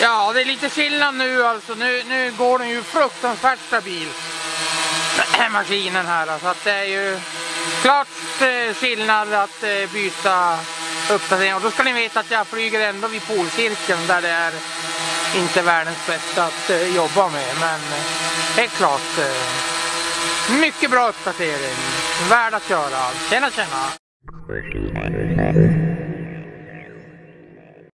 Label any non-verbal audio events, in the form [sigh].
Ja, det är lite skillnad nu alltså. Nu, nu går den ju fruktansvärt stabil. [clears throat] Maskinen här. Så att det är ju klart eh, skillnad att eh, byta uppdatering. Och då ska ni veta att jag flyger ändå vid polcirkeln där det är inte världens bästa att eh, jobba med. Men det helt klart mycket bra uppdatering. Värd att göra. Tjena tjena!